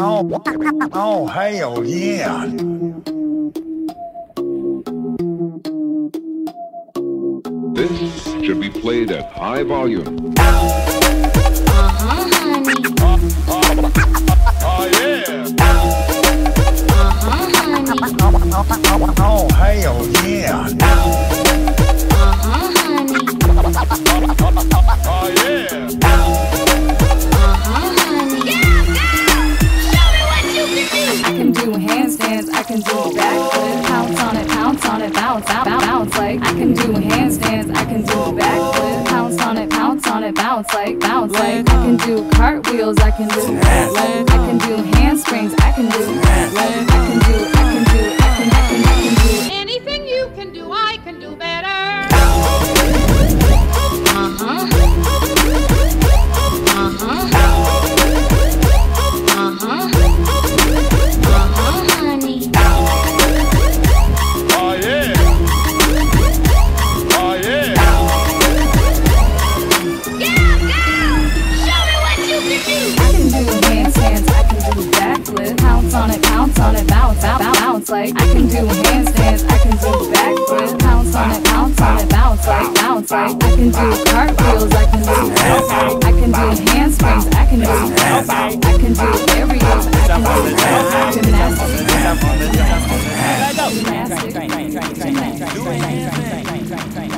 Oh, oh, hell yeah. This should be played at high volume. Uh-huh, honey. Oh, yeah. Uh-huh, honey. Oh, hell yeah. It, pounce on it, bounce, bounce, bounce, bounce like I can do handstands, I can do backflip, pounce on it, pounce on it, bounce like bounce like I can do cartwheels, I can do I can do handsprings, I can do I can do, I can do, I can, I can, I can do. Anything you can do, I can do better. pounce on it, bounce, bounce, bounce like I can do handstands, I can do backflips, pounce on it, pounce on it, bounce like, bounce like I can do cartwheels, I can do outside, I can do handsprings, I can do outside, I can do aerials, I can do gymnastics, gymnastics, gymnastics, gymnastics, gymnastics, gymnastics, gymnastics, gymnastics, gymnastics, gymnastics, gymnastics, gymnastics,